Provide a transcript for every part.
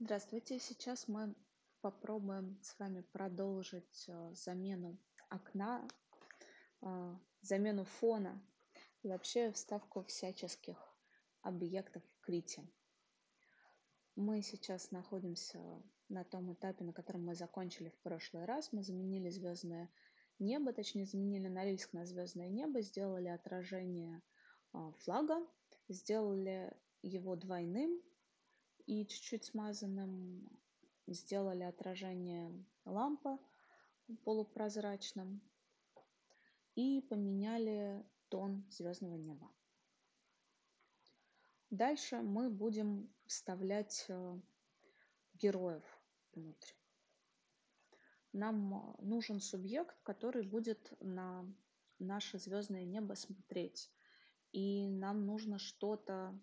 Здравствуйте! Сейчас мы попробуем с вами продолжить э, замену окна, э, замену фона и вообще вставку всяческих объектов в Крите. Мы сейчас находимся на том этапе, на котором мы закончили в прошлый раз. Мы заменили звездное небо, точнее заменили Норильск на звездное небо, сделали отражение э, флага, сделали его двойным, и чуть-чуть смазанным сделали отражение лампы полупрозрачным и поменяли тон звездного неба. Дальше мы будем вставлять э, героев внутрь. Нам нужен субъект, который будет на наше звездное небо смотреть. И нам нужно что-то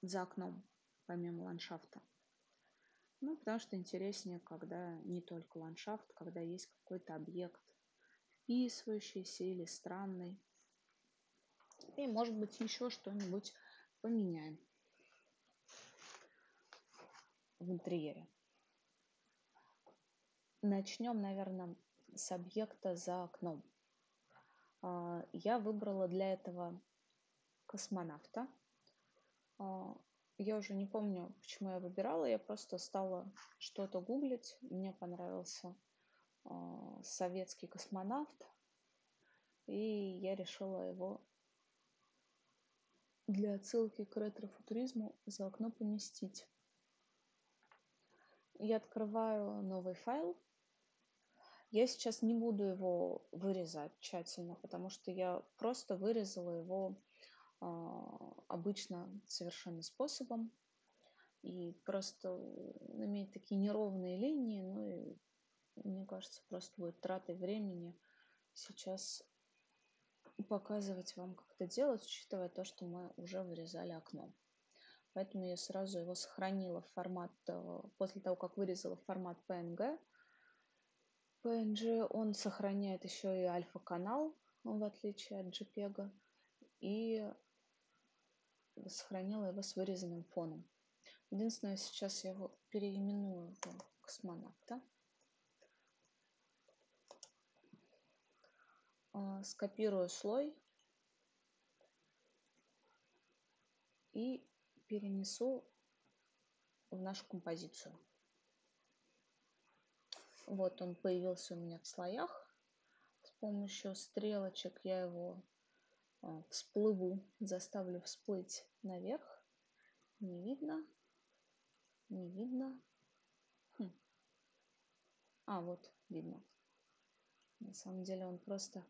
за окном помимо ландшафта. Ну, потому что интереснее, когда не только ландшафт, когда есть какой-то объект, вписывающийся или странный. И, может быть, еще что-нибудь поменяем в интерьере. Начнем, наверное, с объекта за окном. А, я выбрала для этого космонавта. Я уже не помню, почему я выбирала. Я просто стала что-то гуглить. Мне понравился э, советский космонавт. И я решила его для отсылки к ретро-футуризму за окно поместить. Я открываю новый файл. Я сейчас не буду его вырезать тщательно, потому что я просто вырезала его обычно совершенно способом. И просто имеет такие неровные линии, ну и мне кажется, просто будет тратой времени сейчас показывать вам, как это делать, учитывая то, что мы уже вырезали окно. Поэтому я сразу его сохранила в формат, э, после того, как вырезала формат PNG. PNG, он сохраняет еще и альфа-канал, в отличие от JPEG. И сохранила его с вырезанным фоном. Единственное, сейчас я его переименую в космонавта. А, скопирую слой и перенесу в нашу композицию. Вот он появился у меня в слоях. С помощью стрелочек я его всплыву, заставлю всплыть наверх. Не видно, не видно. Хм. А, вот, видно. На самом деле он просто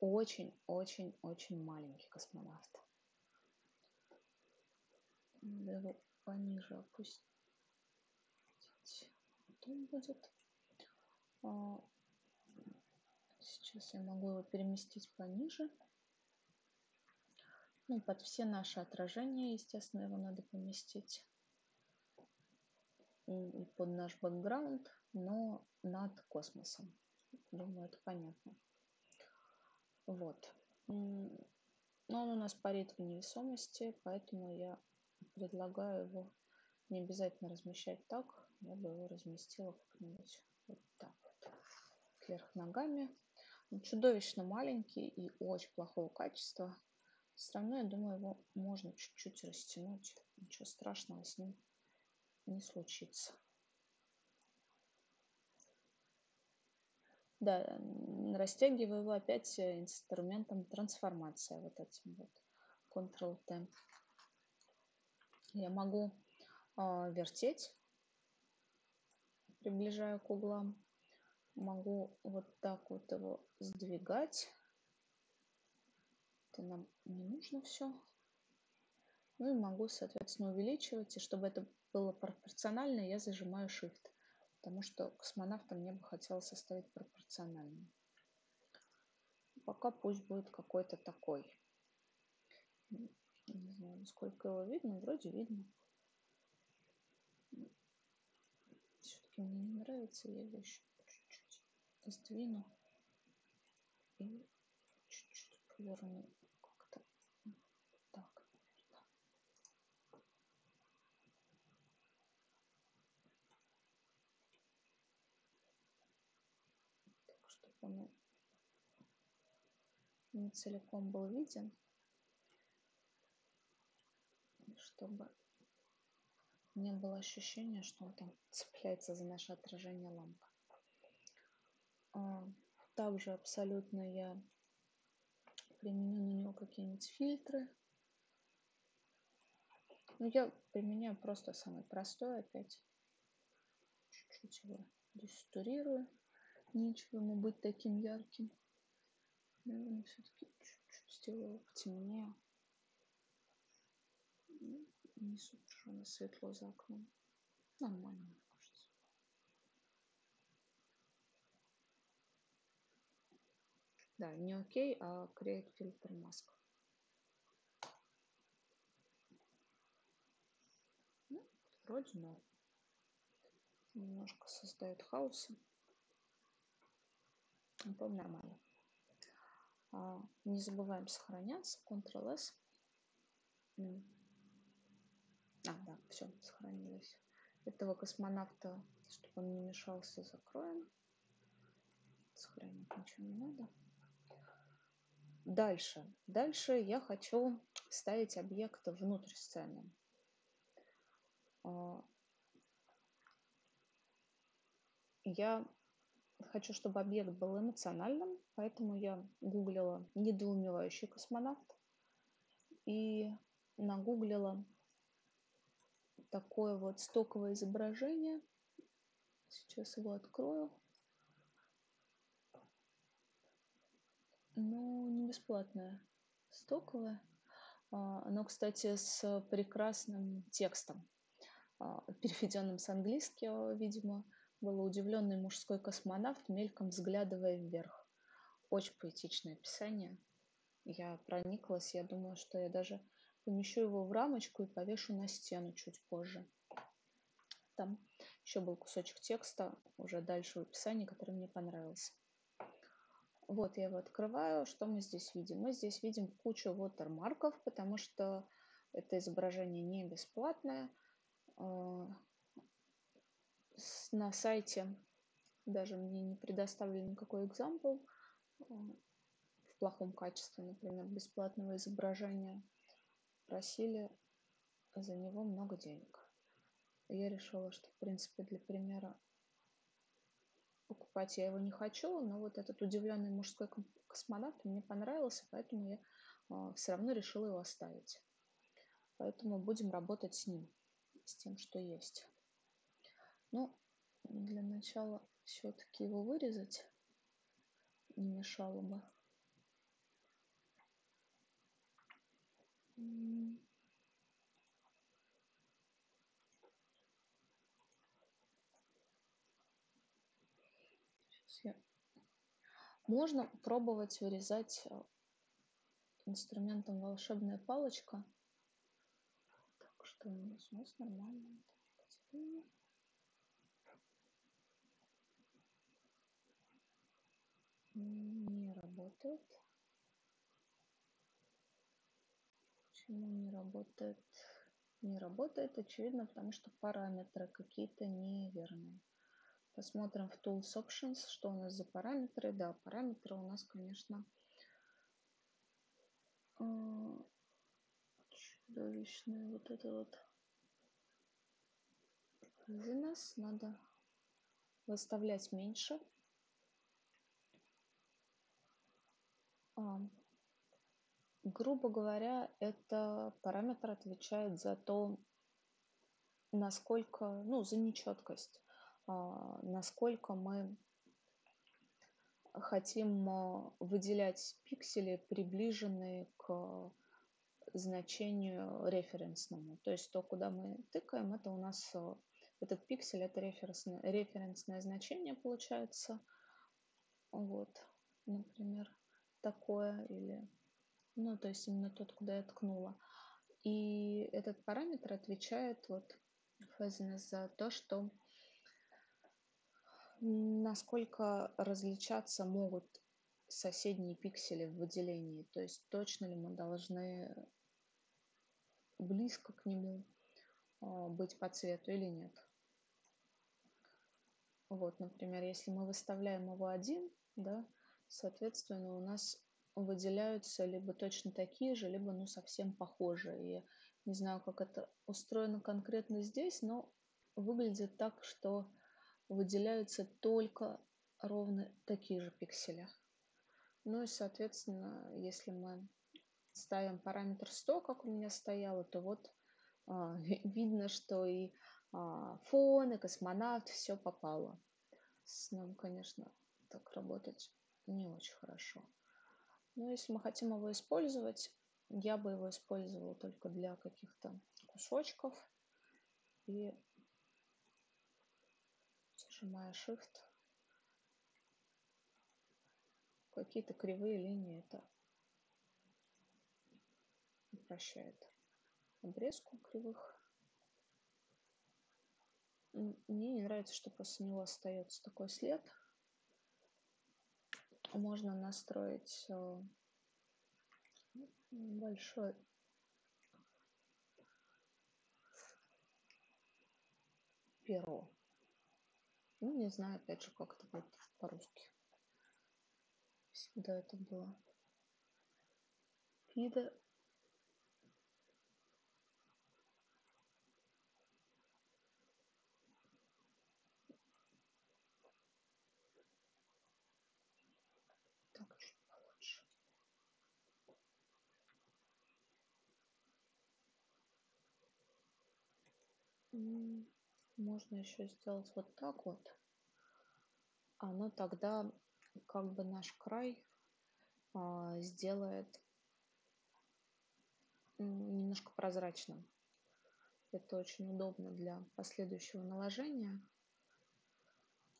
очень-очень-очень маленький космонавт. Надо его пониже опустить. Вот он будет. А, сейчас я могу его переместить пониже. Ну, под все наши отражения, естественно, его надо поместить. И под наш бэкграунд, но над космосом. Думаю, это понятно. Вот. Но он у нас парит в невесомости, поэтому я предлагаю его не обязательно размещать так. Я бы его разместила как-нибудь вот так вот. Вверх ногами. Он чудовищно маленький и очень плохого качества. Все равно, я думаю, его можно чуть-чуть растянуть. Ничего страшного с ним не случится. Да, растягиваю его опять инструментом трансформация, вот этим вот Ctrl-T. Я могу э, вертеть, приближая к углам. Могу вот так вот его сдвигать это нам не нужно все. Ну и могу, соответственно, увеличивать. И чтобы это было пропорционально, я зажимаю Shift. Потому что космонавта мне бы хотелось оставить пропорциональным. Пока пусть будет какой-то такой. Не знаю, сколько его видно. Вроде видно. Все-таки мне не нравится. Я его еще чуть-чуть сдвину. И чуть-чуть поверну он не целиком был виден, чтобы не было ощущения, что он там цепляется за наше отражение лампы. А, также абсолютно я применю на него какие-нибудь фильтры. Но я применяю просто самый простой опять. Чуть-чуть его дестурирую. Нечего быть таким ярким. Наверное, все-таки чуть-чуть сделаю потемнее. Не супер светло за окном. Нормально, мне кажется. Да, не окей, а create filter mask. Ну, вроде норм. Немножко создает хаоса. По нормально. А, не забываем сохраняться. Ctrl-S. А, да, все, сохранилось. Этого космонавта, чтобы он не мешался, закроем. Сохранить ничего не надо. Дальше. Дальше я хочу ставить объект внутрь сцены. А, я хочу, чтобы объект был эмоциональным, поэтому я гуглила недоумевающий космонавт и нагуглила такое вот стоковое изображение. Сейчас его открою. Ну, не бесплатное, стоковое. А, оно, кстати, с прекрасным текстом, а, переведенным с английского, видимо, было удивленный мужской космонавт, мельком взглядывая вверх. Очень поэтичное описание. Я прониклась, я думаю, что я даже помещу его в рамочку и повешу на стену чуть позже. Там еще был кусочек текста уже дальше в описании, который мне понравился. Вот я его открываю. Что мы здесь видим? Мы здесь видим кучу watermarkов, потому что это изображение не бесплатное. А, на сайте даже мне не предоставили никакой экзампл а, в плохом качестве, например, бесплатного изображения просили за него много денег. Я решила, что, в принципе, для примера покупать я его не хочу, но вот этот удивленный мужской космонавт мне понравился, поэтому я э, все равно решила его оставить. Поэтому будем работать с ним, с тем, что есть. Ну, для начала все-таки его вырезать не мешало бы. Можно пробовать вырезать э, инструментом волшебная палочка. Так, что у нас? Нормально. Не работает. Почему не работает? Не работает, очевидно, потому что параметры какие-то неверные. Посмотрим в Tools Options, что у нас за параметры. Да, параметры у нас, конечно, а, чудовищные. Вот это вот. За нас надо выставлять меньше. Грубо говоря, это параметр отвечает за то, насколько, ну, за нечеткость, а, насколько мы хотим а, выделять пиксели, приближенные к значению референсному. То есть то, куда мы тыкаем, это у нас а, этот пиксель, это референсное, референсное значение получается. Вот, например, такое или ну, то есть именно тот, куда я ткнула. И этот параметр отвечает вот fuzziness за то, что насколько различаться могут соседние пиксели в выделении. То есть точно ли мы должны близко к нему а, быть по цвету или нет. Вот, например, если мы выставляем его один, да, соответственно, у нас выделяются либо точно такие же, либо ну совсем похожие. И не знаю, как это устроено конкретно здесь, но выглядит так, что выделяются только ровно такие же пиксели. Ну и, соответственно, если мы ставим параметр 100, как у меня стояло, то вот а, видно, что и а, фон, и космонавт, все попало. С нам, конечно, так работать не очень хорошо. Но если мы хотим его использовать, я бы его использовала только для каких-то кусочков. И зажимая Shift, какие-то кривые линии это упрощает обрезку кривых. Мне не нравится, что после него остается такой след. Можно настроить э, большой перо. Ну, не знаю, опять же, как это будет по-русски. Всегда это было. Вида Можно еще сделать вот так вот. Оно тогда как бы наш край а, сделает немножко прозрачным. Это очень удобно для последующего наложения,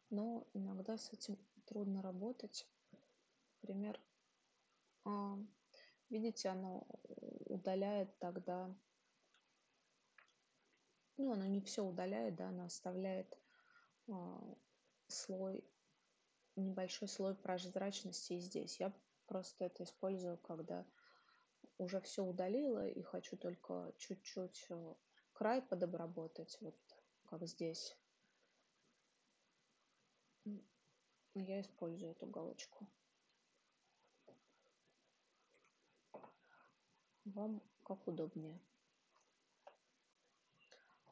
но иногда с этим трудно работать. Например, а, видите, оно удаляет тогда ну, оно не все удаляет, да, оно оставляет э, слой, небольшой слой прозрачности и здесь. Я просто это использую, когда уже все удалила и хочу только чуть-чуть э, край подобработать, вот как здесь. Я использую эту галочку. Вам как удобнее.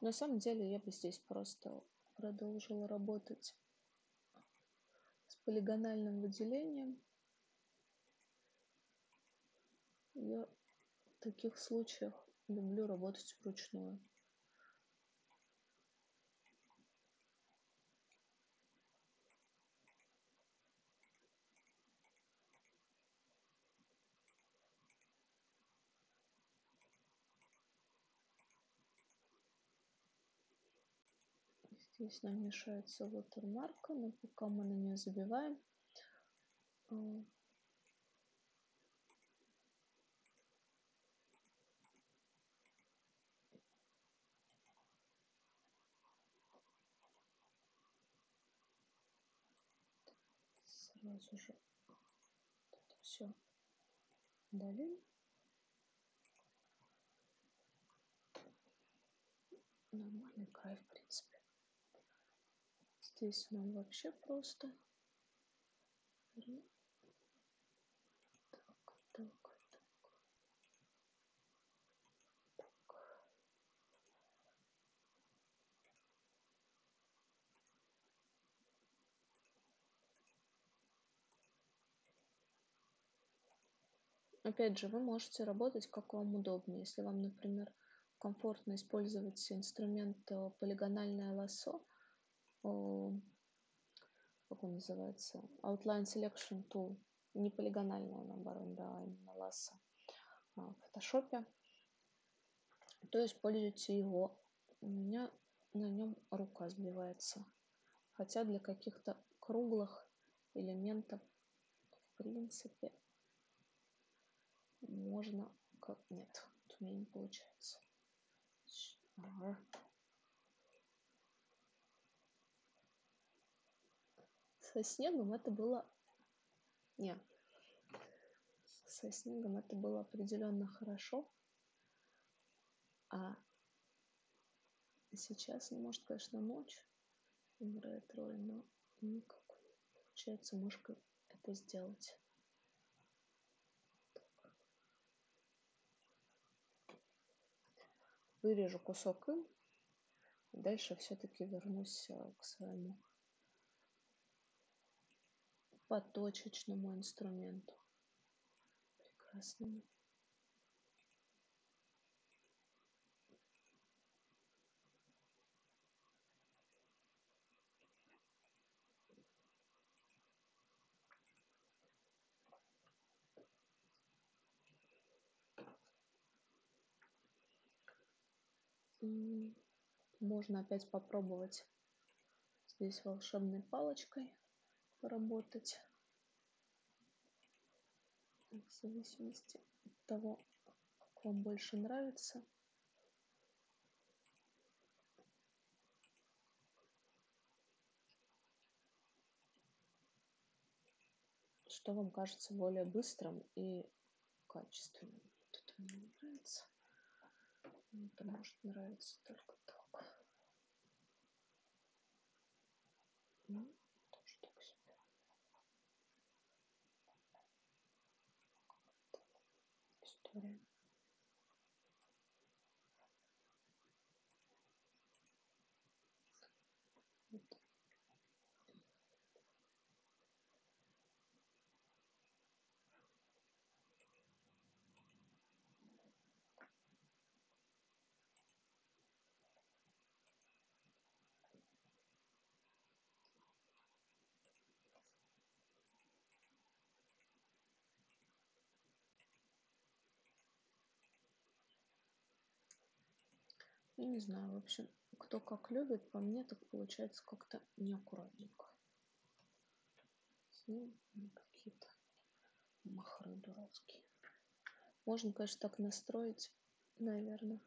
На самом деле я бы здесь просто продолжила работать с полигональным выделением. Я в таких случаях люблю работать вручную. Здесь нам мешается watermark, но пока мы на нее забиваем. А, сразу же это все удалим. Нормальный край, в принципе. Здесь нам вообще просто. Так, так, так. так. Опять же, вы можете работать как вам удобно. Если вам, например, комфортно использовать инструмент э, полигональное лассо, как он называется, Outline Selection Tool, не полигональная, наоборот, да, а именно ласса в фотошопе, то используйте его. У меня на нем рука сбивается. Хотя для каких-то круглых элементов, в принципе, можно... Как... Нет, у меня не получается. Ага. Со снегом это было... Нет. Со снегом это было определенно хорошо. А сейчас, ну, может, конечно, ночь играет роль, но никак получается, может, это сделать. Вырежу кусок им. Дальше все-таки вернусь э, к своему поточечному инструменту. Прекрасному. Можно опять попробовать здесь волшебной палочкой поработать. В зависимости от того, как вам больше нравится. Что вам кажется более быстрым и качественным. Вот это мне нравится. Это может нравиться только так. Ну, тоже так себе. История. Я не знаю, в общем, кто как любит, по мне так получается как-то неаккуратненько. Ну, какие-то махры дурацкие. Можно, конечно, так настроить, наверное,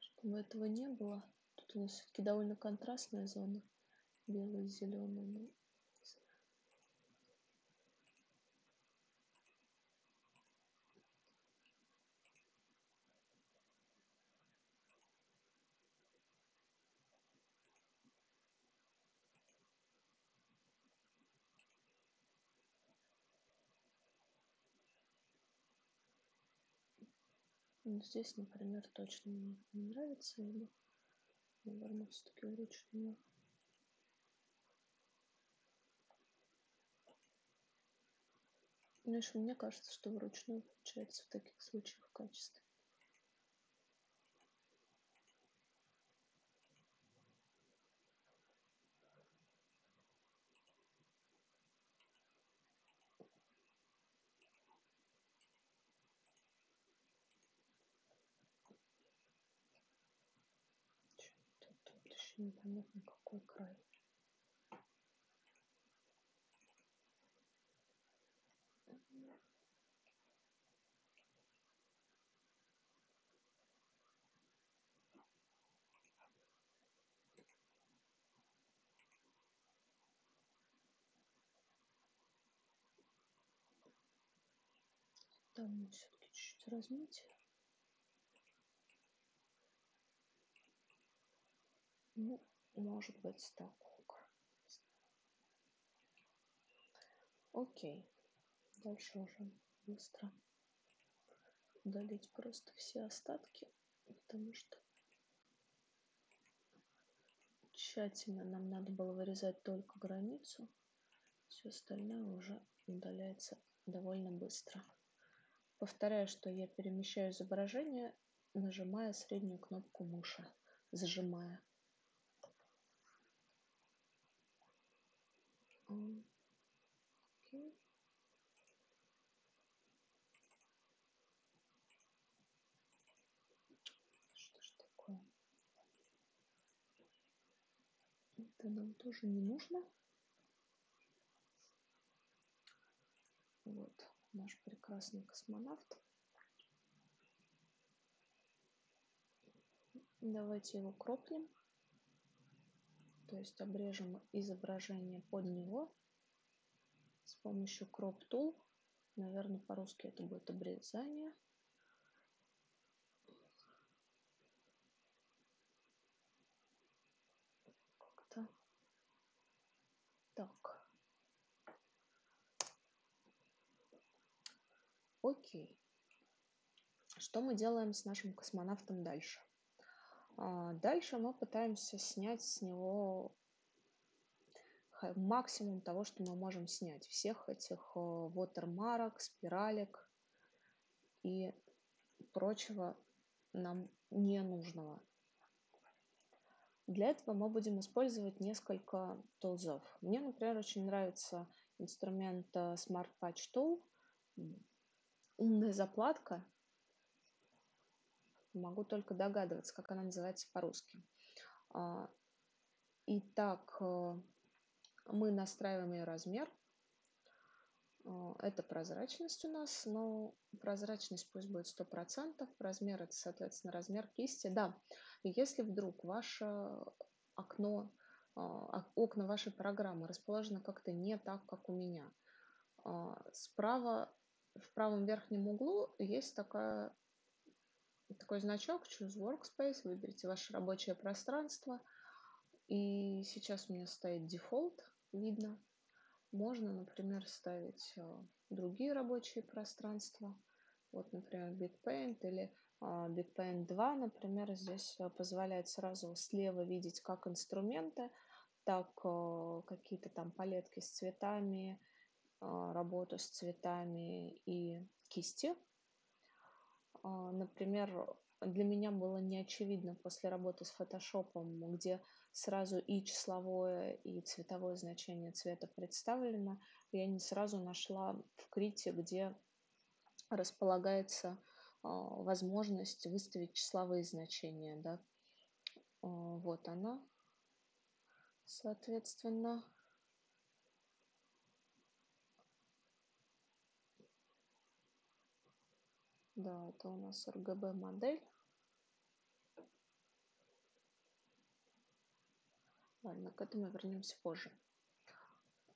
чтобы этого не было. Тут у нас все-таки довольно контрастная зона, белый и зеленый. Ну, здесь, например, точно мне не нравится. Или, наверное, все-таки вручную. Ну, мне кажется, что вручную получается в таких случаях качество. Непонятно какой край. Там все-таки чуть-чуть размыть. Ну, может быть так. Окей. Дальше уже быстро удалить просто все остатки, потому что тщательно нам надо было вырезать только границу. Все остальное уже удаляется довольно быстро. Повторяю, что я перемещаю изображение, нажимая среднюю кнопку мыши, зажимая. Окей. Что ж такое? Это нам тоже не нужно. Вот наш прекрасный космонавт. Давайте его кропнем то есть обрежем изображение под него с помощью Crop Tool. Наверное, по-русски это будет обрезание. Как-то так. Окей. Что мы делаем с нашим космонавтом дальше? А, дальше мы пытаемся снять с него максимум того, что мы можем снять. Всех этих вотермарок, спиралек и прочего нам ненужного. Для этого мы будем использовать несколько тулзов. Мне, например, очень нравится инструмент э, Smart Patch Tool. Умная заплатка. Могу только догадываться, как она называется по-русски. А, итак, э, мы настраиваем ее размер. Э, это прозрачность у нас, но прозрачность пусть будет 100%. Размер это, соответственно, размер кисти. Да, если вдруг ваше окно, а, окна вашей программы расположены как-то не так, как у меня, справа в правом верхнем углу есть такая, такой значок Choose Workspace. Выберите ваше рабочее пространство. И сейчас у меня стоит дефолт, видно. Можно, например, ставить а, другие рабочие пространства. Вот, например, BitPaint или а, BitPaint 2, например, здесь а, позволяет сразу слева видеть как инструменты, так какие-то там палетки с цветами, работу с цветами и кисти. Например, для меня было неочевидно после работы с фотошопом, где сразу и числовое, и цветовое значение цвета представлено, я не сразу нашла в крите, где располагается а, возможность выставить числовые значения. Да? А, вот она, соответственно. Да, это у нас RGB модель. Ладно, к этому вернемся позже.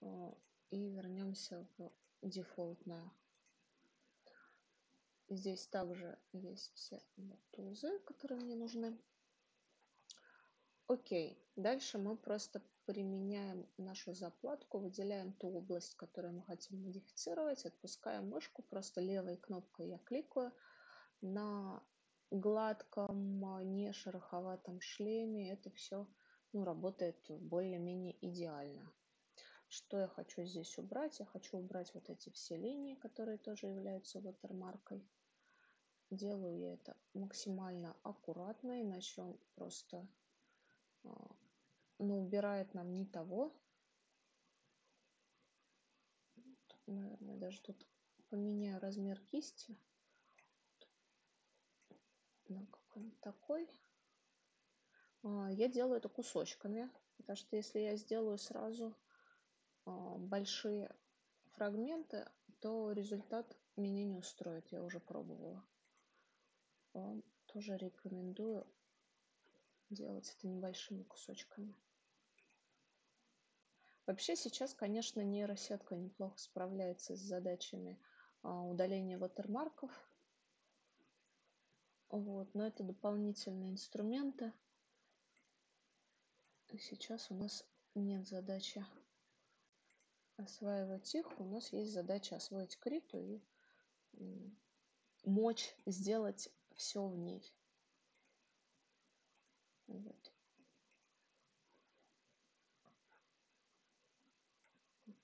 А, и вернемся в дефолтное. Здесь также есть все тузы, которые мне нужны. Окей, дальше мы просто применяем нашу заплатку, выделяем ту область, которую мы хотим модифицировать, отпускаем мышку, просто левой кнопкой я кликаю на гладком, не шероховатом шлеме. Это все ну, работает более-менее идеально. Что я хочу здесь убрать? Я хочу убрать вот эти все линии, которые тоже являются watermarkой. Делаю я это максимально аккуратно, иначе он просто а, ну, убирает нам не того. Наверное, даже тут поменяю размер кисти на какой-нибудь такой. А, я делаю это кусочками, потому что если я сделаю сразу а, большие фрагменты, то результат меня не устроит, я уже пробовала. Вам тоже рекомендую делать это небольшими кусочками. Вообще сейчас, конечно, нейросетка неплохо справляется с задачами а, удаления ватермарков. Вот, но это дополнительные инструменты. Сейчас у нас нет задачи осваивать их. У нас есть задача освоить криту и мочь сделать все в ней. Вот.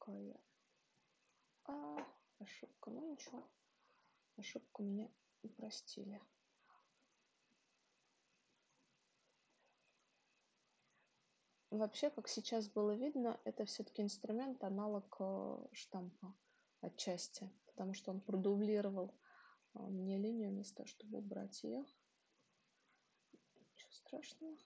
Какая а, ошибка. Ну ничего. Ошибку меня простили. Вообще, как сейчас было видно, это все-таки инструмент, аналог э, штампа отчасти, потому что он продублировал э, мне линию вместо того, чтобы убрать ее. Ничего страшного.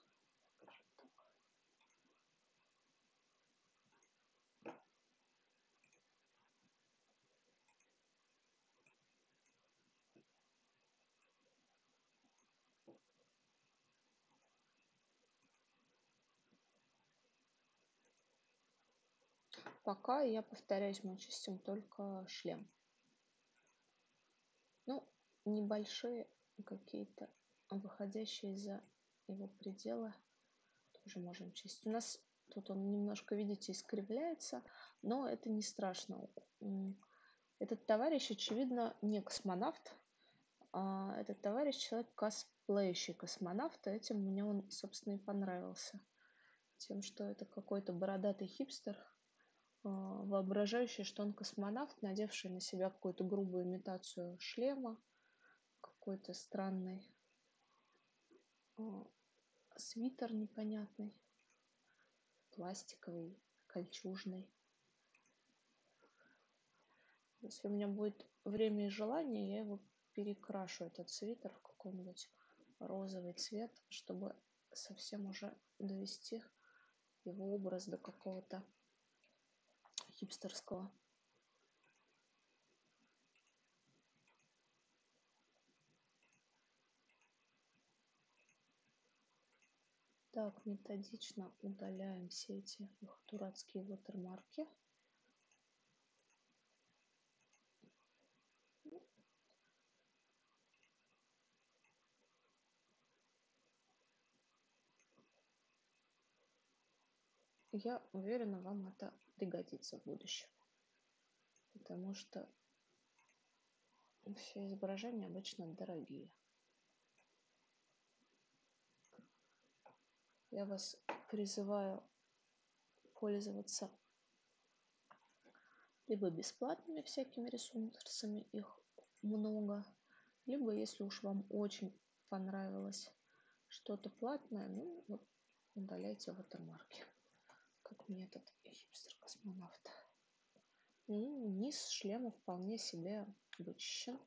Пока я повторяюсь, мы чистим только шлем. Ну, небольшие какие-то выходящие за его пределы тоже можем чистить. У нас тут он немножко, видите, искривляется, но это не страшно. Этот товарищ, очевидно, не космонавт. А этот товарищ человек косплеящий космонавта. Этим мне он, собственно, и понравился. Тем, что это какой-то бородатый хипстер, воображающий, что он космонавт, надевший на себя какую-то грубую имитацию шлема, какой-то странный а, свитер непонятный, пластиковый, кольчужный. Если у меня будет время и желание, я его перекрашу, этот свитер, в какой-нибудь розовый цвет, чтобы совсем уже довести его образ до какого-то хипстерского. Так, методично удаляем все эти их дурацкие watermarки. Я уверена, вам это пригодится в будущем. Потому что все изображения обычно дорогие. Я вас призываю пользоваться либо бесплатными всякими ресурсами, их много, либо если уж вам очень понравилось что-то платное, ну вот удаляйте ватермарки как мне этот хипстер-космонавт. Ну, низ шлема вполне себе вычищен.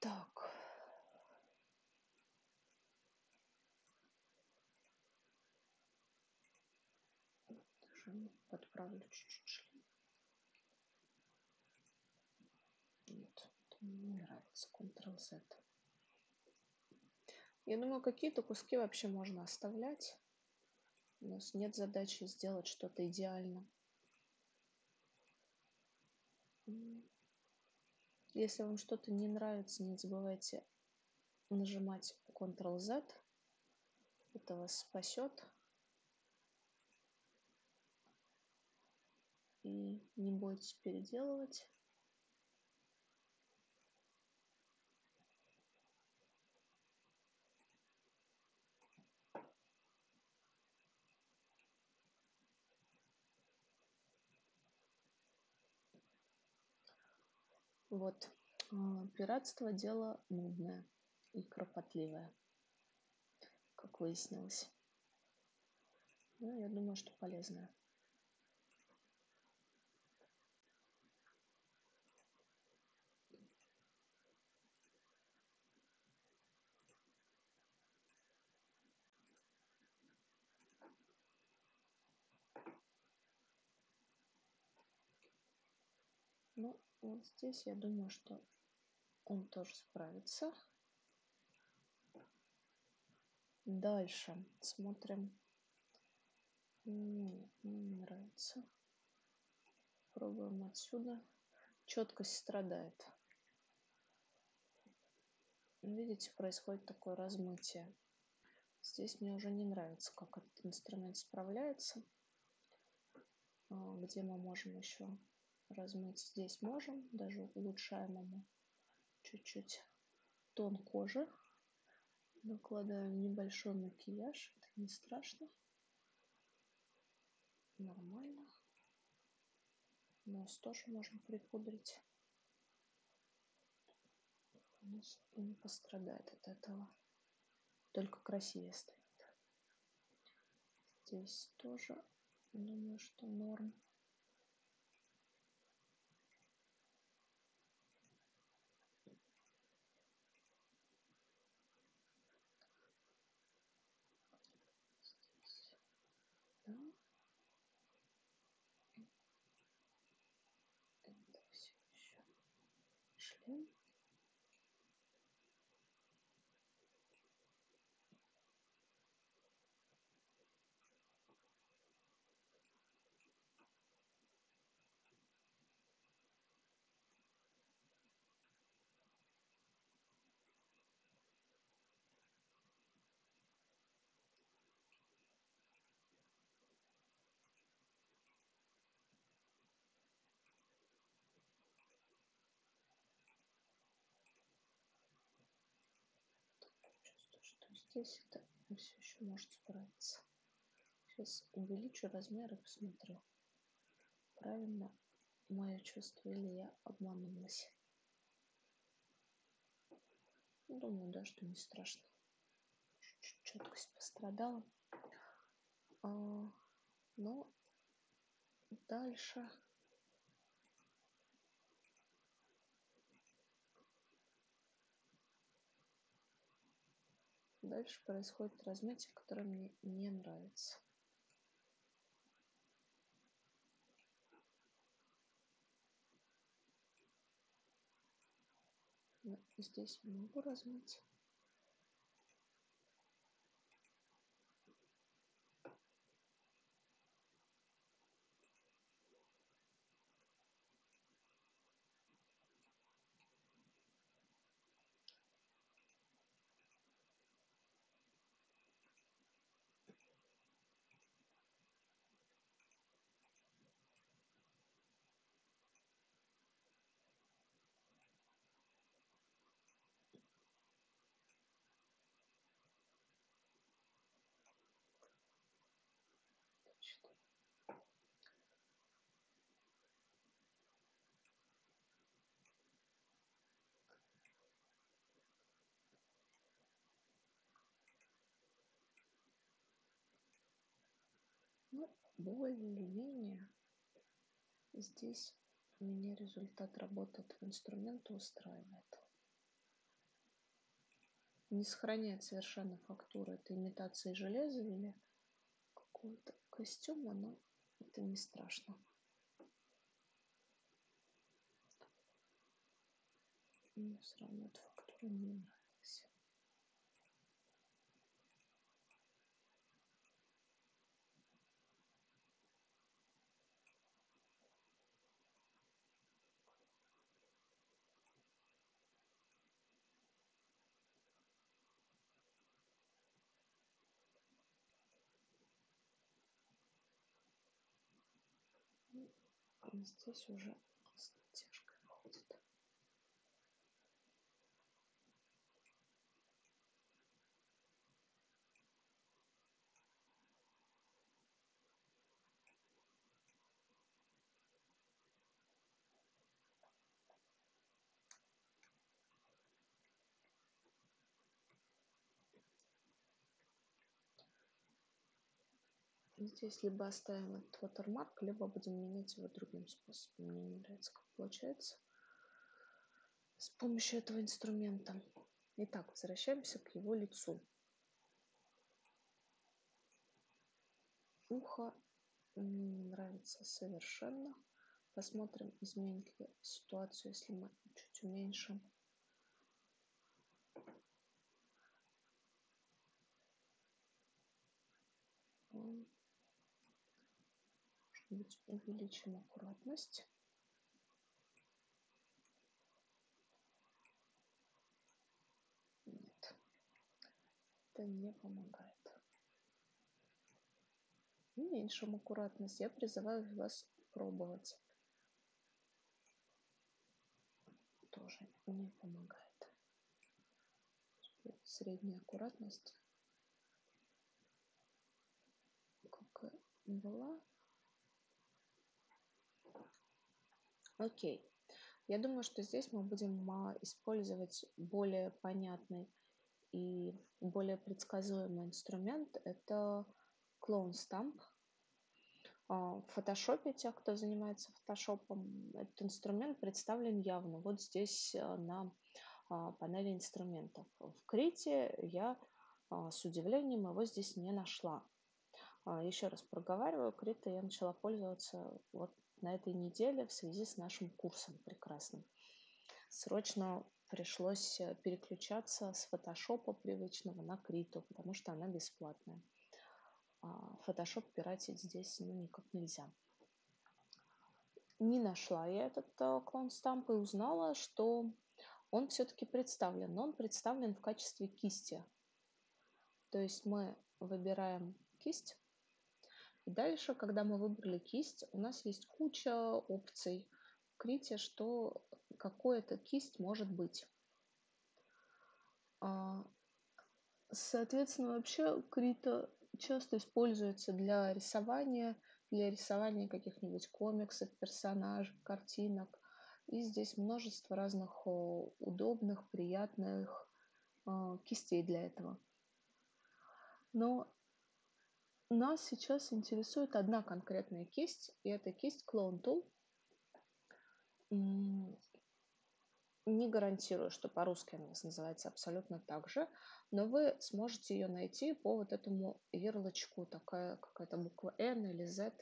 Так. Даже подправлю чуть-чуть шлем. Нет, мне не нравится Ctrl-Z. Я думаю, какие-то куски вообще можно оставлять. У нас нет задачи сделать что-то идеально. Если вам что-то не нравится, не забывайте нажимать Ctrl-Z. Это вас спасет. И не бойтесь переделывать. Вот. Пиратство – дело нудное и кропотливое, как выяснилось. Ну, я думаю, что полезное. Ну, вот здесь я думаю, что он тоже справится. Дальше смотрим. Нет, не нравится. Пробуем отсюда. Четкость страдает. Видите, происходит такое размытие. Здесь мне уже не нравится, как этот инструмент справляется. А, где мы можем еще размыть здесь можем, даже улучшаем ему чуть-чуть тон кожи. Накладываем небольшой макияж, это не страшно. Нормально. Нос тоже можно припудрить. Нос не пострадает от этого. Только красивее стоит. Здесь тоже, думаю, что норм. Здесь это все еще может справиться. Сейчас увеличу размер и посмотрю, правильно мое чувство или я обманулась. Думаю, да, что не страшно. Чуть-чуть четкость пострадала. А, но дальше Дальше происходит размытие, которое мне не нравится. Но здесь могу размыть. Ну, более-менее здесь меня результат работы этого инструмента устраивает. Не сохраняет совершенно фактуру этой имитации железа или какого-то костюма, но это не страшно. Мне все равно эта фактура не нравится. Здесь уже с натяжкой Здесь либо оставим этот watermark, либо будем менять его другим способом. Мне не нравится, как получается с помощью этого инструмента. Итак, возвращаемся к его лицу. Ухо мне не нравится совершенно. Посмотрим, изменит ли ситуацию, если мы чуть уменьшим. быть, увеличим аккуратность. Нет, это не помогает. Уменьшим аккуратность. Я призываю вас пробовать. Тоже не помогает. Средняя аккуратность. Как была, Окей. Я думаю, что здесь мы будем а, использовать более понятный и более предсказуемый инструмент. Это Clone Stamp. А, в фотошопе, тех, кто занимается фотошопом, этот инструмент представлен явно. Вот здесь а, на панели инструментов. В Крите я с удивлением его здесь не нашла. Еще раз проговариваю, Крита я начала пользоваться вот на этой неделе в связи с нашим курсом прекрасным. Срочно пришлось э, переключаться с фотошопа привычного на криту, потому что она бесплатная. Фотошоп пиратить здесь ну, никак нельзя. Не нашла я этот э, клон стамп и узнала, что он все-таки представлен, но он представлен в качестве кисти. То есть мы выбираем кисть, и дальше, когда мы выбрали кисть, у нас есть куча опций в Крите, что какой-то кисть может быть. А, Соответственно, вообще Крита часто используется для рисования, для рисования каких-нибудь комиксов, персонажей, картинок. И здесь множество разных удобных, приятных а, кистей для этого. Но нас сейчас интересует одна конкретная кисть, и это кисть Clone Tool. Не гарантирую, что по-русски она называется абсолютно так же, но вы сможете ее найти по вот этому ярлычку. Такая какая-то буква N или Z,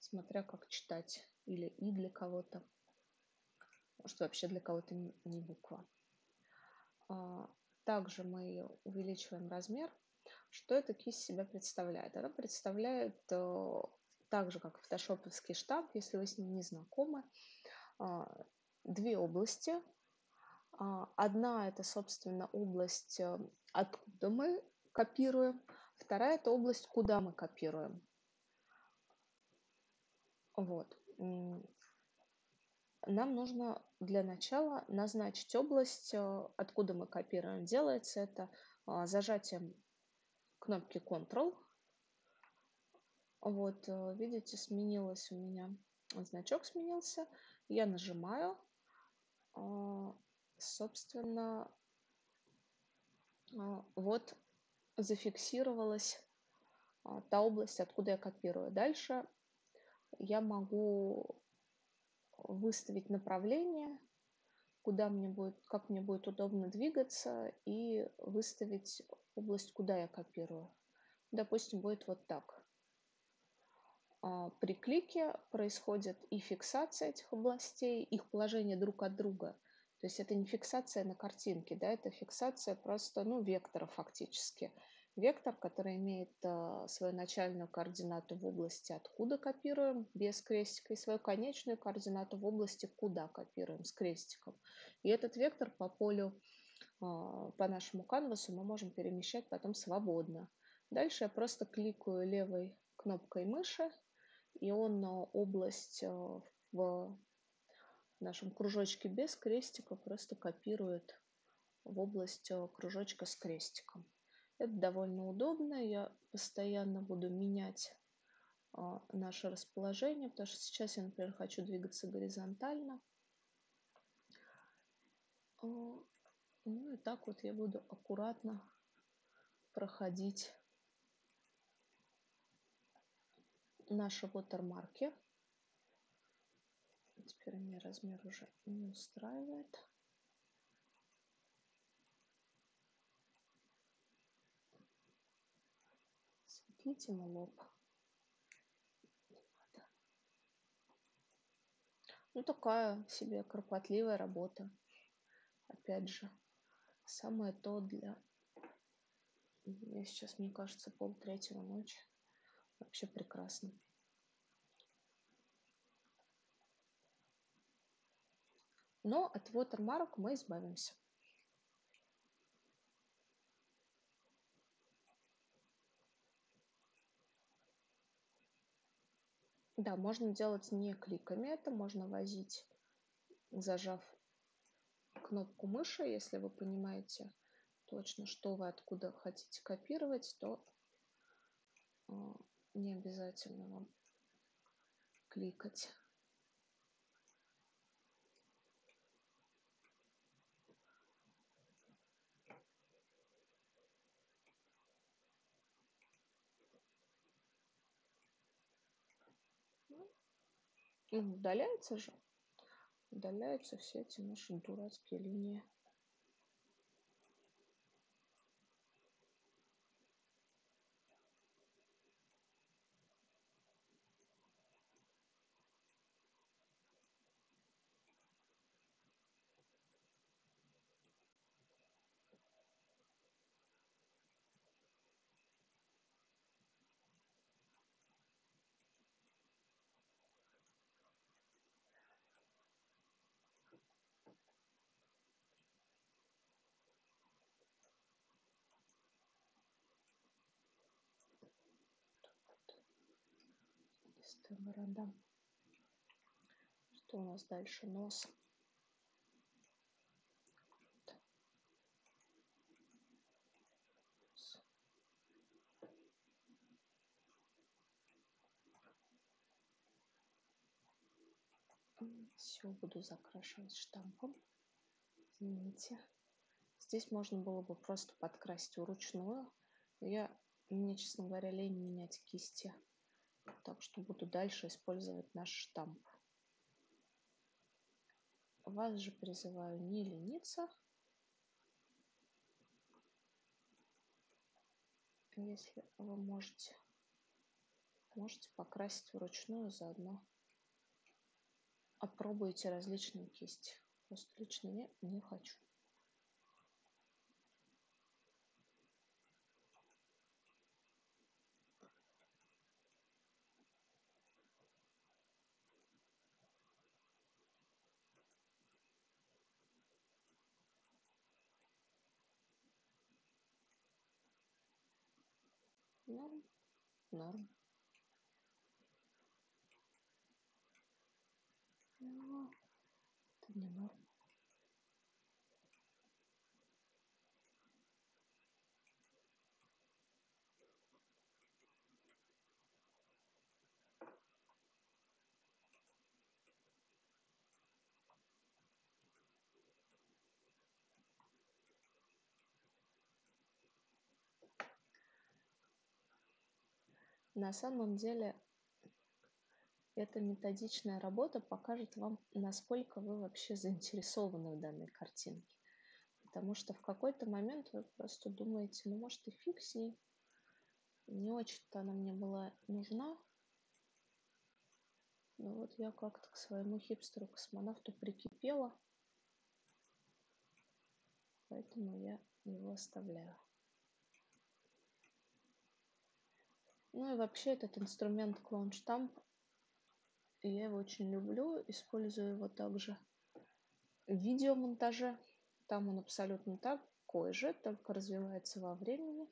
смотря как читать, или И для кого-то. Может, вообще для кого-то не буква. А, также мы увеличиваем размер. Что эта кисть себя представляет? Она представляет э, так же, как фотошоповский штамп, если вы с ним не знакомы, а, две области. А, одна – это, собственно, область, э, откуда мы копируем. Вторая – это область, куда мы копируем. Вот. Нам нужно для начала назначить область, э, откуда мы копируем. Делается это зажатием кнопки Ctrl. Вот, э, видите, сменилось у меня, значок сменился. Я нажимаю, а, собственно, а, вот зафиксировалась та область, откуда я копирую. Дальше я могу выставить направление, куда мне будет, как мне будет удобно двигаться, и выставить область, куда я копирую. Допустим, будет вот так. А, при клике происходит и фиксация этих областей, их положение друг от друга. То есть это не фиксация на картинке, да, это фиксация просто, ну, вектора фактически вектор, который имеет э, свою начальную координату в области откуда копируем без крестика и свою конечную координату в области куда копируем с крестиком. И этот вектор по полю, э, по нашему канвасу мы можем перемещать потом свободно. Дальше я просто кликаю левой кнопкой мыши, и он область э, в нашем кружочке без крестика просто копирует в область кружочка с крестиком. Это довольно удобно. Я постоянно буду менять а, наше расположение, потому что сейчас я, например, хочу двигаться горизонтально. А, ну и так вот я буду аккуратно проходить наши watermarки. Теперь мне размер уже не устраивает. Видите на лоб. Ну, такая себе кропотливая работа. Опять же, самое то для... Я сейчас, мне кажется, пол третьего ночи. Вообще прекрасно. Но от watermark мы избавимся. Да, можно делать не кликами это, можно возить, зажав кнопку мыши, если вы понимаете точно, что вы откуда хотите копировать, то а, не обязательно вам кликать. И удаляется же. Удаляются все эти наши дурацкие линии. приветствуем Иранда. Что у нас дальше? Нос. Все буду закрашивать штампом. Извините. Здесь можно было бы просто подкрасить вручную. Я, мне, честно говоря, лень менять кисти. Так что буду дальше использовать наш штамп. Вас же призываю не лениться. Если вы можете, можете покрасить вручную заодно. Опробуйте различные кисти. Просто лично я не хочу. Норм. Норм. Но это не норм. На самом деле эта методичная работа покажет вам, насколько вы вообще заинтересованы в данной картинке. Потому что в какой-то момент вы просто думаете, ну может и фиг с ней. Не очень-то она мне была нужна. Но вот я как-то к своему хипстеру-космонавту прикипела. Поэтому я его оставляю. Ну и вообще этот инструмент клон штамп, я его очень люблю, использую его также в видеомонтаже. Там он абсолютно такой же, только развивается во времени.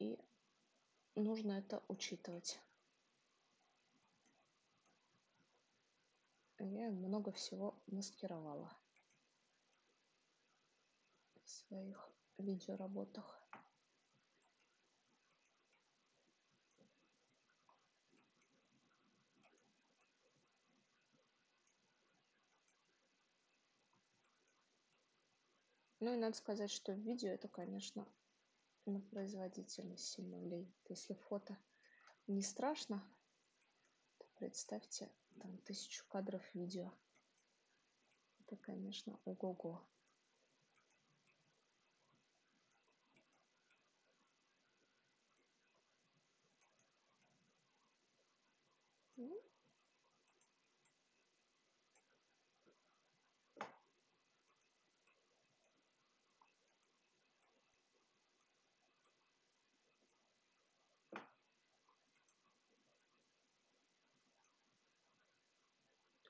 И нужно это учитывать. Я много всего маскировала в своих видеоработах. Ну и надо сказать, что видео это, конечно, на производительность сильно влияет. Если фото не страшно, то представьте там тысячу кадров видео. Это, конечно, ого-го. Ну,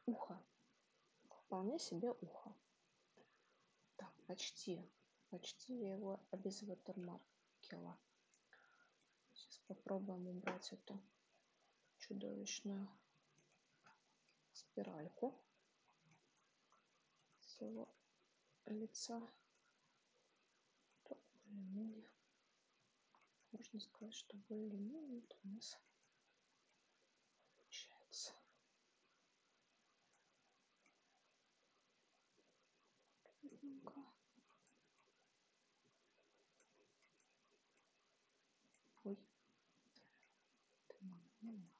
ухо. Вполне себе ухо. Так, почти. Почти я его обезватермаркила. Сейчас попробуем убрать эту чудовищную спиральку с его лица. Можно сказать, что более-менее у нас плотненько. Ой, это нам не надо.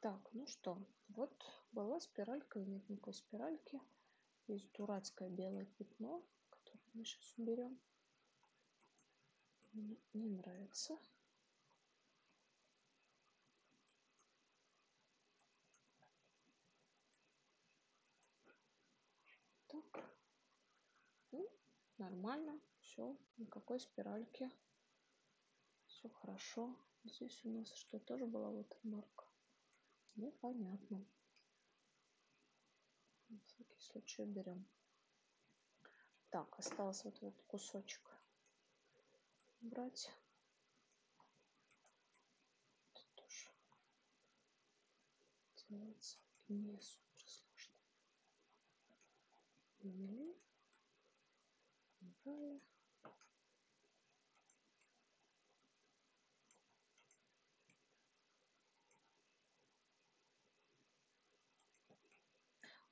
Так, ну что, вот была спиралька, и нет никакой спиральки. Есть дурацкое белое пятно, которое мы сейчас уберем. Мне не нравится. Так. Ну, нормально, все, никакой спиральки. Все хорошо. Здесь у нас что, тоже была вот марка? Непонятно. На всякий случай берем. Так, осталось вот этот кусочек брать. Это тоже делается не супер сложно. Ввели, убрали.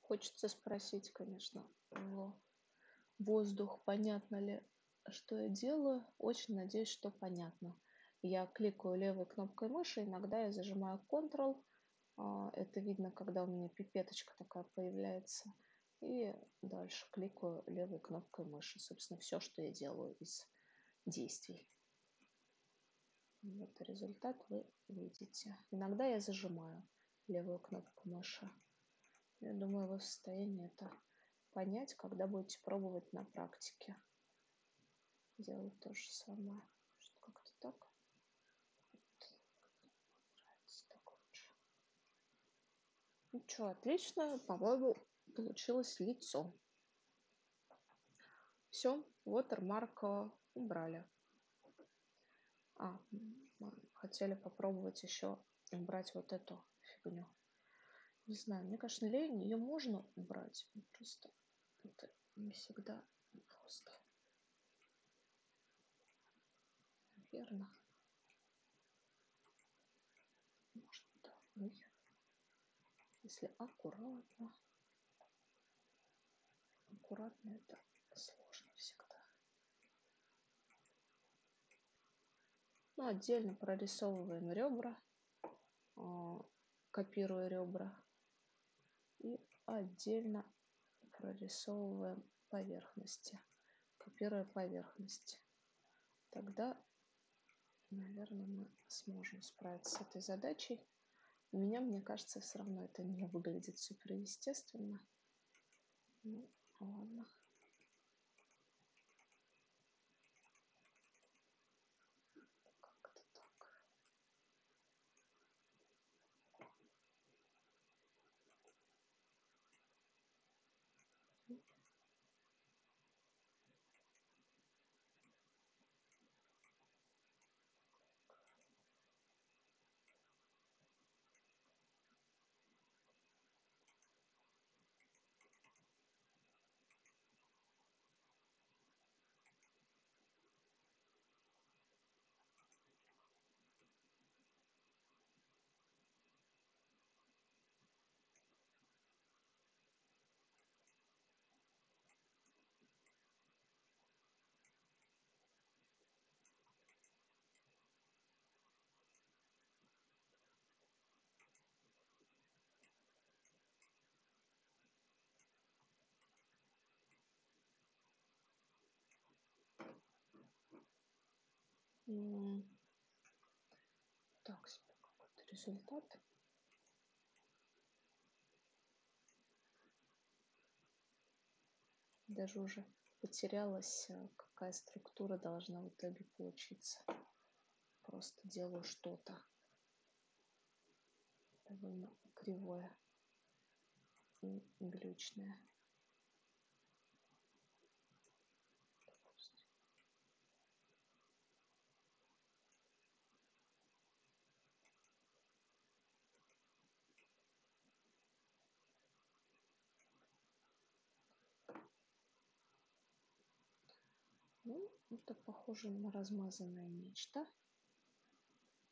Хочется спросить, конечно, воздух, понятно ли, что я делаю. Очень надеюсь, что понятно. Я кликаю левой кнопкой мыши, иногда я зажимаю Ctrl. А, это видно, когда у меня пипеточка такая появляется. И дальше кликаю левой кнопкой мыши. Собственно, все, что я делаю из действий. Вот результат вы видите. Иногда я зажимаю левую кнопку мыши. Я думаю, вы в состоянии это понять, когда будете пробовать на практике. Делать то же самое. Как-то так. Ну что, отлично, по-моему, получилось лицо. Все, watermark убрали. А, хотели попробовать еще убрать вот эту фигню. Не знаю, мне кажется, лень, ее можно убрать. Просто это не всегда просто. Наверное. Может, да. Если аккуратно. Аккуратно это сложно всегда. Ну, отдельно прорисовываем ребра, а, копируя ребра и отдельно прорисовываем поверхности, копируя поверхности. Тогда, наверное, мы сможем справиться с этой задачей. У меня, мне кажется, все равно это не выглядит супер естественно. Ну, ладно. Так себе какой-то результат. Даже уже потерялась, э, какая структура должна в итоге получиться. Просто делаю что-то довольно кривое и глючное. Ну, это похоже на размазанное нечто.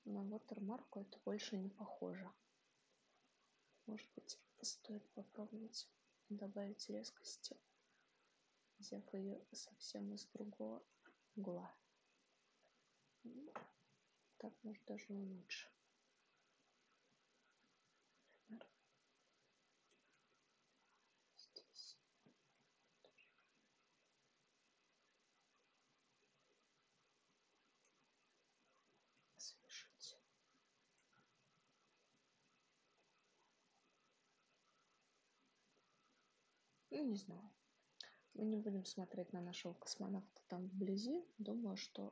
На watermark это больше не похоже. Может быть, стоит попробовать добавить резкости, взяв ее совсем из другого угла. Ну, так может даже лучше. Ну, не знаю. Мы не будем смотреть на нашего космонавта там вблизи. Думаю, что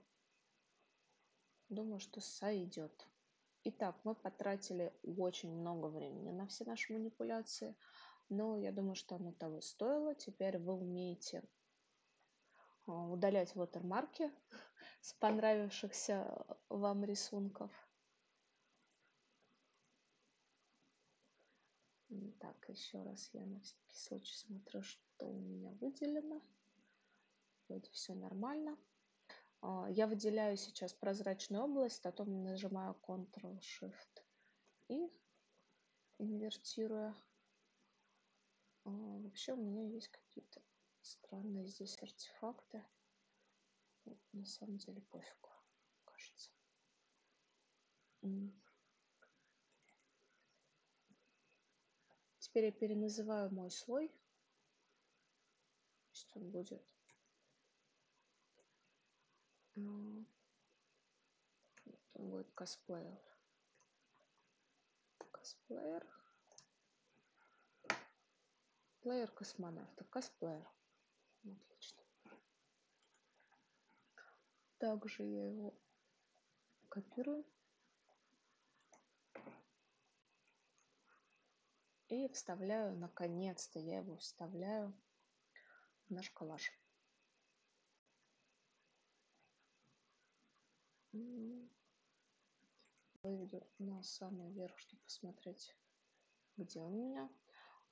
Думаю, что сойдет. Итак, мы потратили очень много времени на все наши манипуляции, но я думаю, что оно того стоило. Теперь вы умеете а, удалять watermarки с понравившихся вам рисунков. Так, еще раз я на всякий случай смотрю, что у меня выделено. Вроде все нормально. А, я выделяю сейчас прозрачную область, потом нажимаю Ctrl-Shift и инвертируя. А, вообще у меня есть какие-то странные здесь артефакты. На самом деле пофигу, кажется. Теперь я переназываю мой слой. Пусть он будет ну, это будет косплеер. Косплеер. Плеер космонавта. Косплеер. Отлично. Также я его копирую. И вставляю, наконец-то я его вставляю в наш коллаж. Выведу на самый верх, чтобы посмотреть, где он у меня.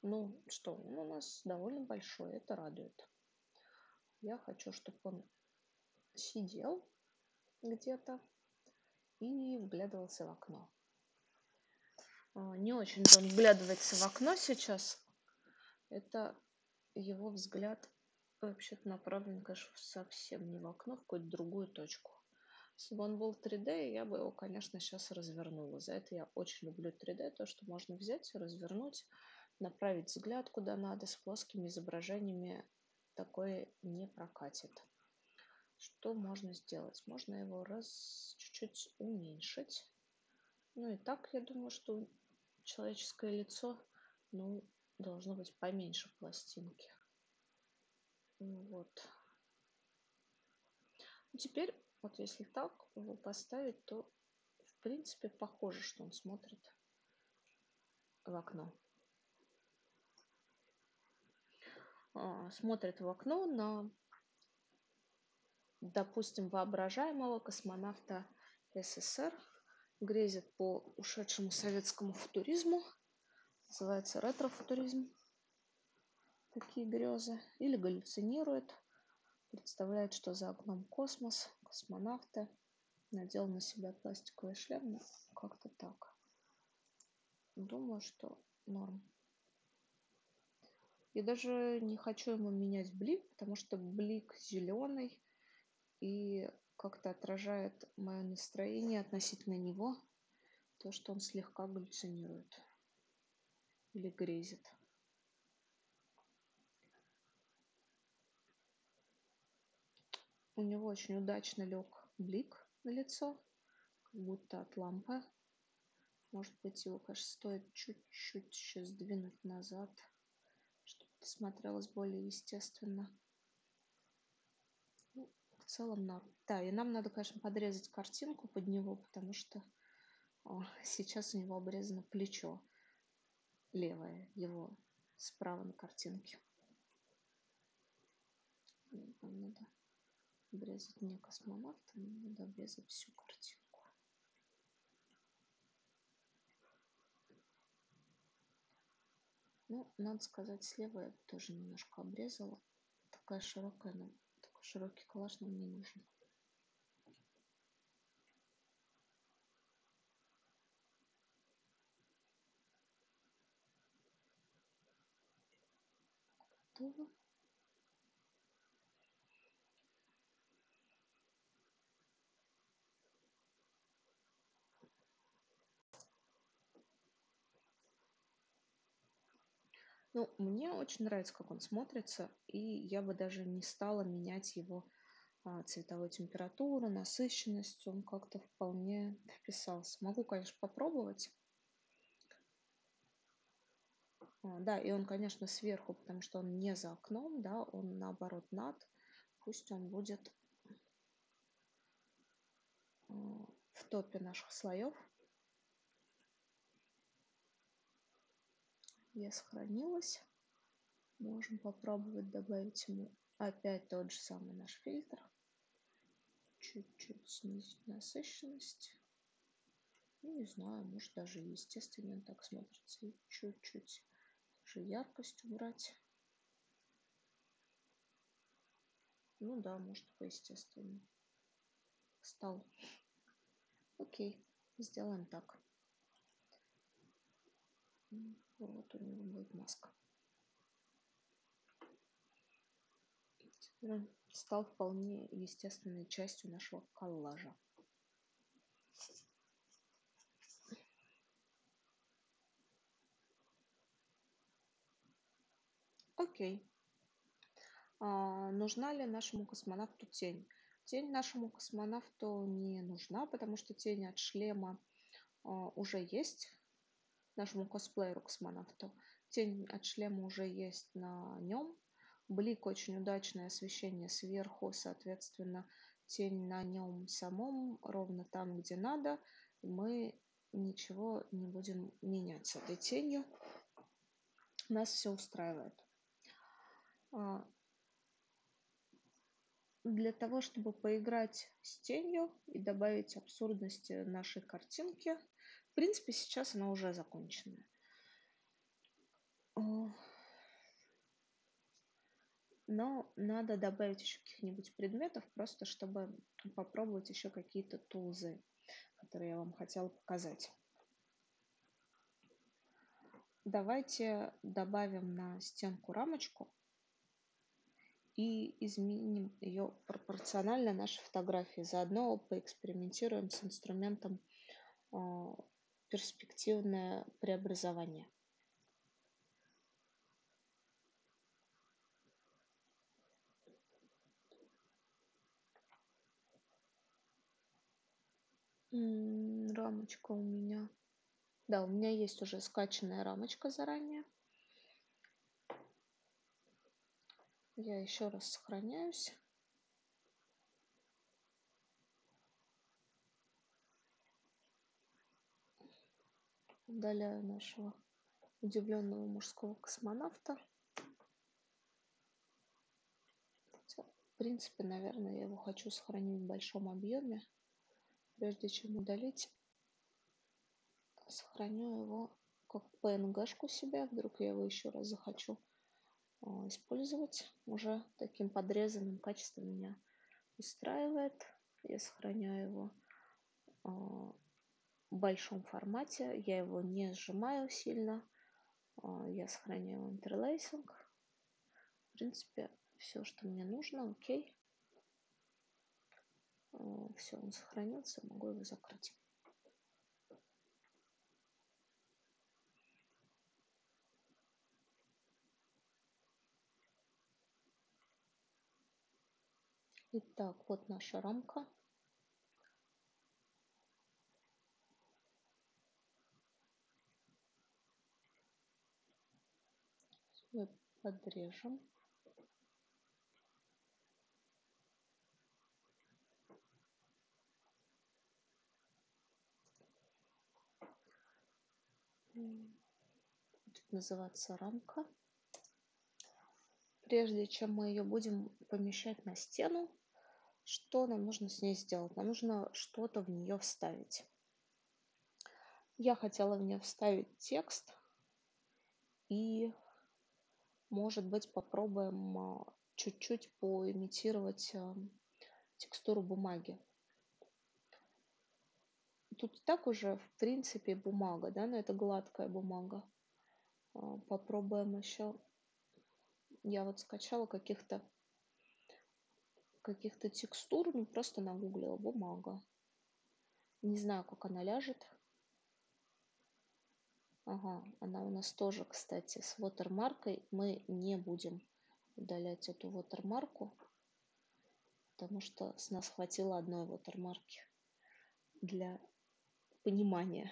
Ну что, он у нас довольно большой, это радует. Я хочу, чтобы он сидел где-то и вглядывался в окно. А, не очень он вглядывается в окно сейчас. Это его взгляд вообще-то направлен, конечно, совсем не в окно, в какую-то другую точку. Если бы он был 3D, я бы его, конечно, сейчас развернула. За это я очень люблю 3D, то, что можно взять, развернуть, направить взгляд куда надо. С плоскими изображениями такое не прокатит. Что можно сделать? Можно его раз чуть-чуть уменьшить. Ну и так, я думаю, что человеческое лицо ну, должно быть поменьше пластинки. Вот. Теперь вот если так его поставить, то в принципе похоже, что он смотрит в окно. А, смотрит в окно на, допустим, воображаемого космонавта СССР, грезит по ушедшему советскому футуризму, называется ретрофутуризм, такие грезы, или галлюцинирует, представляет, что за окном космос, космонавта, надел на себя пластиковый шлем, ну, как-то так. Думаю, что норм. Я даже не хочу ему менять блик, потому что блик зеленый и как-то отражает мое настроение относительно него, то, что он слегка галлюцинирует или грезит. У него очень удачно лег блик на лицо, как будто от лампы. Может быть, его, конечно, стоит чуть-чуть еще сдвинуть назад, чтобы это смотрелось более естественно. В целом норм. Да, и нам надо, конечно, подрезать картинку под него, потому что о, сейчас у него обрезано плечо левое, его справа на картинке. Нам надо обрезать не космонавта, надо обрезать всю картинку. Ну, надо сказать, слева я тоже немножко обрезала. Такая широкая, но широкий коллаж нам не нужен. Готово. Ну, мне очень нравится, как он смотрится, и я бы даже не стала менять его а, цветовую температуру, насыщенность. Он как-то вполне вписался. Могу, конечно, попробовать. А, да, и он, конечно, сверху, потому что он не за окном, да, он наоборот над. Пусть он будет а, в топе наших слоев. Я сохранилась. Можем попробовать добавить ему опять тот же самый наш фильтр. Чуть-чуть снизить насыщенность. Ну, не знаю, может даже естественно так смотрится. Чуть-чуть тоже яркость убрать. Ну да, может поестественно. Стал. Окей, сделаем так. Вот у него будет маска. Стал вполне естественной частью нашего коллажа. Окей. А, нужна ли нашему космонавту тень? Тень нашему космонавту не нужна, потому что тень от шлема а, уже есть нашему косплееру космонавту. Тень от шлема уже есть на нем. Блик очень удачное освещение сверху, соответственно, тень на нем самом ровно там, где надо. Мы ничего не будем менять с этой тенью. Нас все устраивает. А, для того, чтобы поиграть с тенью и добавить абсурдности нашей картинки, в принципе, сейчас она уже законченная. Но надо добавить еще каких-нибудь предметов, просто чтобы попробовать еще какие-то тулзы, которые я вам хотела показать. Давайте добавим на стенку рамочку и изменим ее пропорционально нашей фотографии. Заодно поэкспериментируем с инструментом а, перспективное преобразование. Рамочка у меня. Да, у меня есть уже скачанная рамочка заранее. Я еще раз сохраняюсь. Удаляю нашего удивленного мужского космонавта. Хотя, в принципе, наверное, я его хочу сохранить в большом объеме. Прежде чем удалить, сохраню его как PNG-шку себе. Вдруг я его еще раз захочу а, использовать. Уже таким подрезанным качество меня устраивает. Я сохраняю его а, в большом формате. Я его не сжимаю сильно. А, я сохраняю interlacing. В принципе, все, что мне нужно. Окей. Все, он сохранился. Могу его закрыть. Итак, вот наша рамка. Мы подрежем. Будет называться рамка. Прежде чем мы ее будем помещать на стену, что нам нужно с ней сделать? Нам нужно что-то в нее вставить. Я хотела в нее вставить текст и, может быть, попробуем а, чуть-чуть поимитировать а, текстуру бумаги. Тут так уже, в принципе, бумага, да, но это гладкая бумага. А, попробуем еще. Я вот скачала каких-то каких-то текстур, ну просто нагуглила бумага. Не знаю, как она ляжет. Ага, она у нас тоже, кстати, с watermarkой. Мы не будем удалять эту watermarку, потому что с нас хватило одной watermarки для понимания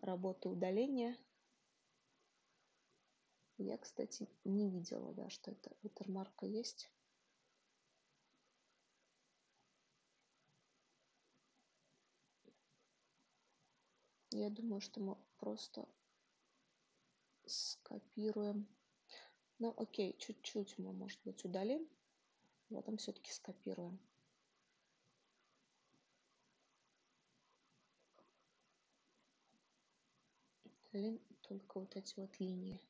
работы удаления. Я, кстати, не видела, да, что это watermarка есть. Я думаю, что мы просто скопируем. Ну, окей, чуть-чуть мы, может быть, удалим. Потом все-таки скопируем. Только вот эти вот линии.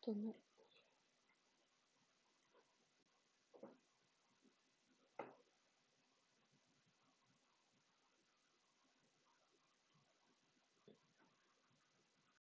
Что ну,